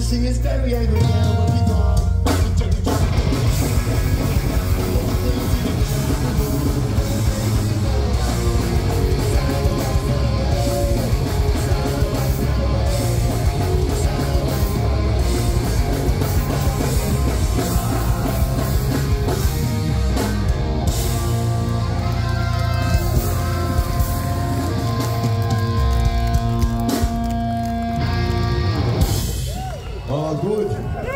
She is very angry now. Clube.